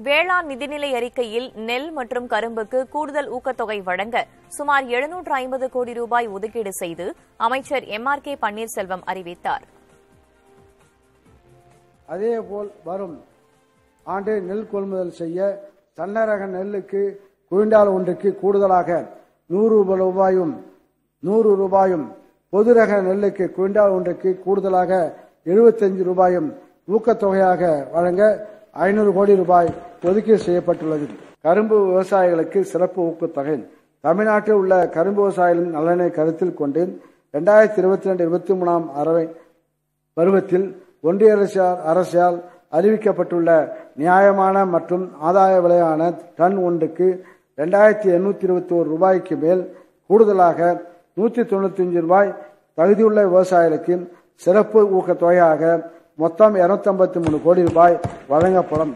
வேளாண் நிதிநிலை அறிக்கையில் நெல் மற்றும் கரும்புக்கு கூடுதல் ஊக்கத்தொகை வழங்க சுமார் எழுநூற்று ஐம்பது கோடி ரூபாய் ஒதுக்கீடு செய்து அமைச்சர் எம் ஆர் கே பன்னீர்செல்வம் அறிவித்தார். அதேபோல் வரும் ஆண்டு நெல் கொள்முதல் செய்ய தன்னரக நெல்லுக்கு குவிண்டால் ஒன்றுக்கு கூடுதலாக நூறு ரூபாயும் நூறு ரூபாயும் பொது ரக நெல்லுக்கு குவிண்டால் ஒன்றுக்கு கூடுதலாக எழுபத்தஞ்சு ரூபாயும் ஊக்கத்தொகையாக வழங்க ஐநூறு கோடி ரூபாய் ஒதுக்கீடு செய்யப்பட்டுள்ளது. கரும்பு விவசாயிகளுக்கு சிறப்பு ஊக்கத்தொகை. தமிழ்நாட்டில் உள்ள கரும்பு விவசாயிகளின் நலனை கருத்தில் கொண்டு இரண்டாயிரத்தி இருபத்தி ரெண்டு இருபத்தி மூணாம் அறவை பருவத்தில் ஒன்றிய அரசால் அரசால் அறிவிக்கப்பட்டுள்ள நியாயமான மற்றும் ஆதாய விலையான டன் ஒன்றுக்கு இரண்டாயிரத்தி எண்ணூத்தி இருபத்தி ஒரு ரூபாய்க்கு மேல் கூடுதலாக நூத்தி தொண்ணூத்தி அஞ்சு ரூபாய் தகுதியுள்ள விவசாயிகளுக்கு சிறப்பு ஊக்கத்தொகையாக மொத்தம் இருநூத்தி ஐம்பத்தி மூணு கோடி ரூபாய் வழங்கப்படும்.